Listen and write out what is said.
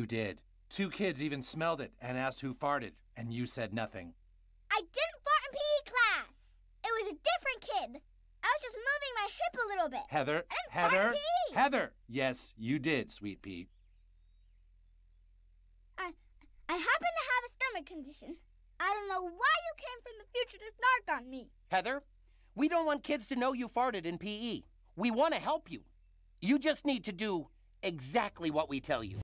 You did. Two kids even smelled it and asked who farted, and you said nothing. I didn't fart in PE class. It was a different kid. I was just moving my hip a little bit. Heather, Heather. Heather. Yes, you did, sweet pea. I, I happen to have a stomach condition. I don't know why you came from the future to snark on me. Heather, we don't want kids to know you farted in PE. We want to help you. You just need to do exactly what we tell you.